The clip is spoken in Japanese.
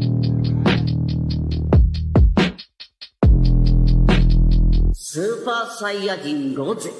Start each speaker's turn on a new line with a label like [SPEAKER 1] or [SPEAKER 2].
[SPEAKER 1] スーパーサイヤ人ロゼ。